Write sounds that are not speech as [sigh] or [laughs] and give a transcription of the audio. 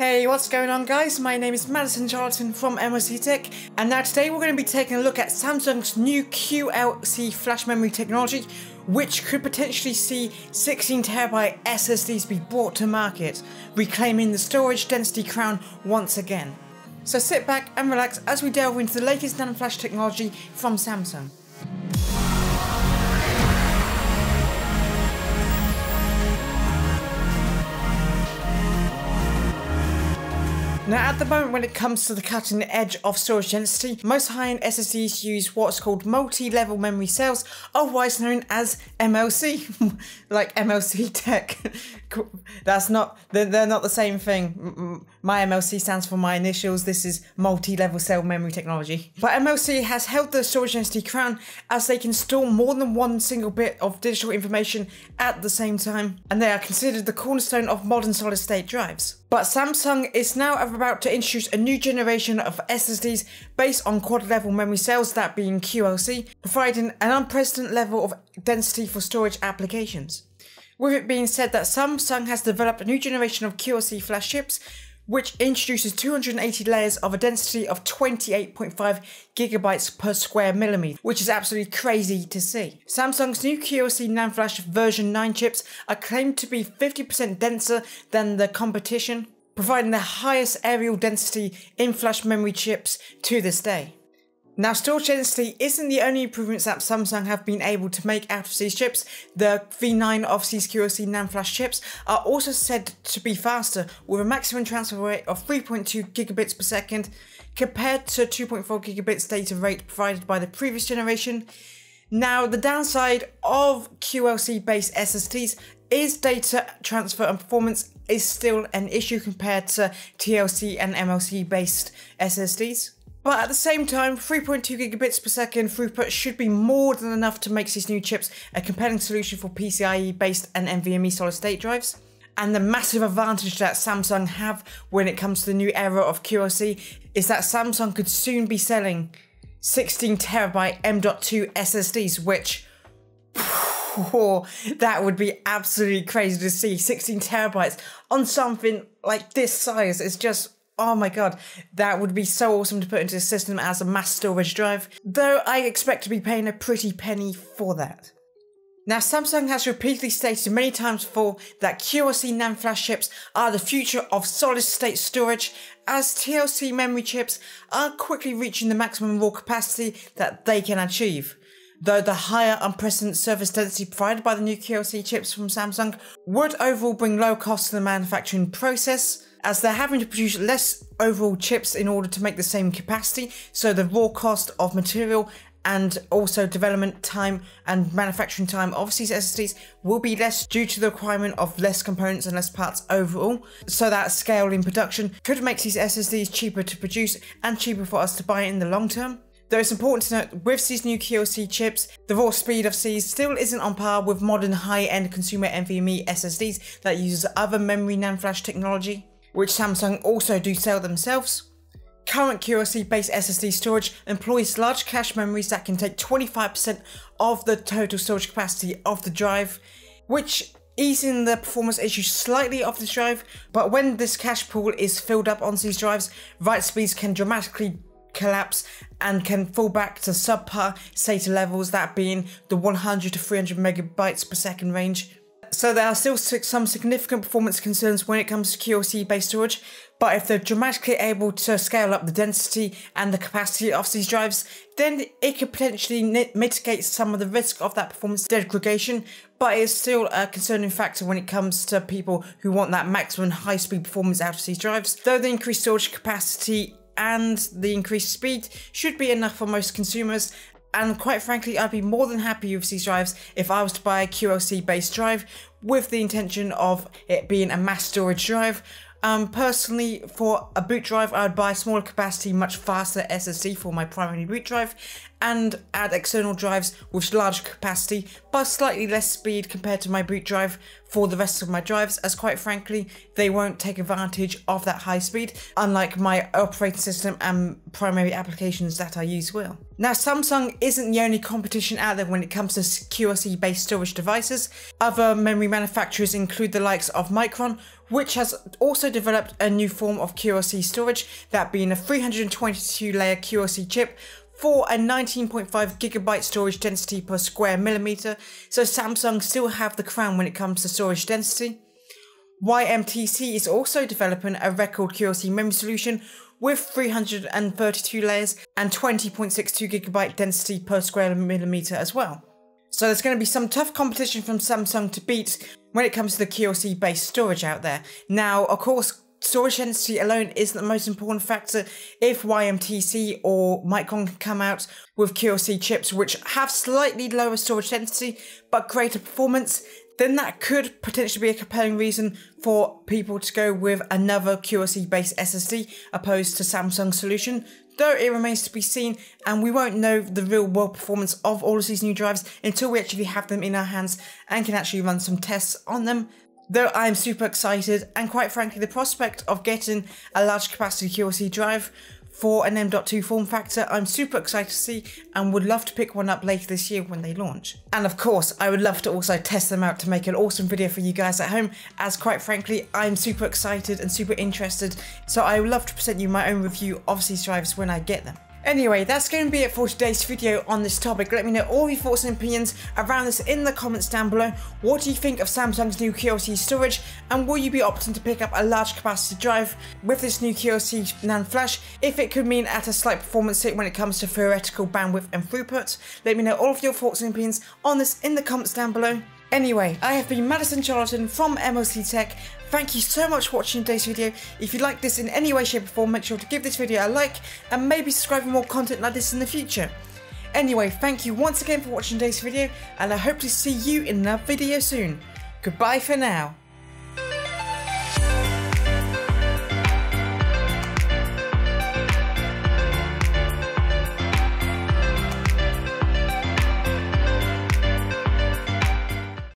Hey, what's going on guys? My name is Madison Cholerton from MLC Tech and now today we're going to be taking a look at Samsung's new QLC flash memory technology which could potentially see 16TB SSDs be brought to market, reclaiming the storage density crown once again. So sit back and relax as we delve into the latest NAND flash technology from Samsung. Now at the moment when it comes to the cutting edge of storage density, most high-end SSDs use what's called multi-level memory cells, otherwise known as MLC, [laughs] like MLC tech. [laughs] That's not, they're not the same thing. My MLC stands for my initials, this is multi-level cell memory technology. But MLC has held the storage density crown as they can store more than one single bit of digital information at the same time, and they are considered the cornerstone of modern solid state drives. But Samsung is now about to introduce a new generation of SSDs based on quad level memory cells, that being QLC, providing an unprecedented level of density for storage applications. With it being said that Samsung has developed a new generation of QLC flash chips which introduces 280 layers of a density of 28.5 gigabytes per square millimeter, which is absolutely crazy to see. Samsung's new QLC NAND Flash version 9 chips are claimed to be 50% denser than the competition, providing the highest areal density in flash memory chips to this day. Now, storage density isn't the only improvements that Samsung have been able to make out of these chips. The V9 of these QLC NAND flash chips are also said to be faster, with a maximum transfer rate of 3.2 gigabits per second, compared to 2.4 gigabits data rate provided by the previous generation. Now, the downside of QLC based SSDs is data transfer and performance is still an issue compared to TLC and MLC based SSDs. But at the same time, 3.2 gigabits per second throughput should be more than enough to make these new chips a compelling solution for PCIe based and NVMe solid state drives. And the massive advantage that Samsung have when it comes to the new era of QLC is that Samsung could soon be selling 16 terabyte M.2 SSDs, which oh, that would be absolutely crazy to see 16 terabytes on something like this size. It's just Oh my god, that would be so awesome to put into the system as a mass storage drive, though I expect to be paying a pretty penny for that. Now, Samsung has repeatedly stated many times before that QLC NAND flash chips are the future of solid state storage, as TLC memory chips are quickly reaching the maximum raw capacity that they can achieve. Though the higher unprecedented surface density provided by the new QLC chips from Samsung would overall bring low costs to the manufacturing process, as they're having to produce less overall chips in order to make the same capacity, so the raw cost of material and also development time and manufacturing time of these SSDs will be less due to the requirement of less components and less parts overall. So that scale in production could make these SSDs cheaper to produce and cheaper for us to buy in the long term. Though it's important to note, with these new QLC chips, the raw speed of these still isn't on par with modern high-end consumer NVMe SSDs that uses other memory NAND flash technology which Samsung also do sell themselves. Current QLC based SSD storage employs large cache memories that can take 25% of the total storage capacity of the drive, which easing the performance issues slightly of this drive, but when this cache pool is filled up on these drives, write speeds can dramatically collapse and can fall back to subpar SATA levels, that being the 100 to 300 megabytes per second range so there are still some significant performance concerns when it comes to QLC based storage, but if they're dramatically able to scale up the density and the capacity of these drives, then it could potentially mitigate some of the risk of that performance degradation, but it's still a concerning factor when it comes to people who want that maximum high speed performance out of these drives. Though the increased storage capacity and the increased speed should be enough for most consumers, and quite frankly, I'd be more than happy with these drives if I was to buy a QLC based drive with the intention of it being a mass storage drive. Um, personally, for a boot drive, I would buy a smaller capacity, much faster SSD for my primary boot drive, and add external drives with large capacity, but slightly less speed compared to my boot drive for the rest of my drives, as quite frankly, they won't take advantage of that high speed, unlike my operating system and primary applications that I use will. Now, Samsung isn't the only competition out there when it comes to QLC based storage devices. Other memory manufacturers include the likes of Micron, which has also developed a new form of QLC storage, that being a 322 layer QLC chip for a 19.5 gigabyte storage density per square millimeter, so Samsung still have the crown when it comes to storage density. YMTC is also developing a record QLC memory solution with 332 layers and 20.62 gigabyte density per square millimeter as well. So there's going to be some tough competition from Samsung to beat when it comes to the QLC based storage out there. Now, of course, storage density alone isn't the most important factor. If YMTC or Micron can come out with QLC chips which have slightly lower storage density but greater performance, then that could potentially be a compelling reason for people to go with another QLC based SSD opposed to Samsung's solution. Though it remains to be seen, and we won't know the real world performance of all of these new drives until we actually have them in our hands and can actually run some tests on them. Though I'm super excited, and quite frankly, the prospect of getting a large capacity QLC drive for an M.2 form factor I'm super excited to see and would love to pick one up later this year when they launch. And of course, I would love to also test them out to make an awesome video for you guys at home as quite frankly, I'm super excited and super interested so I would love to present you my own review of these drives when I get them. Anyway, that's going to be it for today's video on this topic. Let me know all your thoughts and opinions around this in the comments down below. What do you think of Samsung's new QLC storage and will you be opting to pick up a large capacity drive with this new QLC NAND flash if it could mean at a slight performance hit when it comes to theoretical bandwidth and throughput? Let me know all of your thoughts and opinions on this in the comments down below. Anyway, I have been Madison Cholerton from MLC Tech. Thank you so much for watching today's video. If you like this in any way, shape or form, make sure to give this video a like and maybe subscribe for more content like this in the future. Anyway, thank you once again for watching today's video and I hope to see you in another video soon. Goodbye for now.